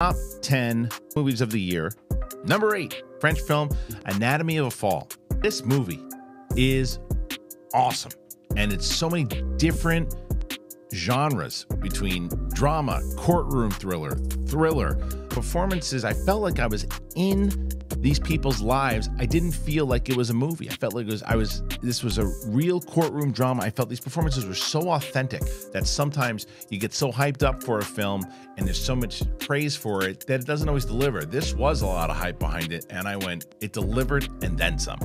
top 10 movies of the year. Number eight, French film Anatomy of a Fall. This movie is awesome. And it's so many different genres between drama, courtroom thriller, thriller, performances. I felt like I was in these people's lives. I didn't feel like it was a movie. I felt like it was I was this was a real courtroom drama. I felt these performances were so authentic that sometimes you get so hyped up for a film and there's so much praise for it that it doesn't always deliver. This was a lot of hype behind it and I went it delivered and then some.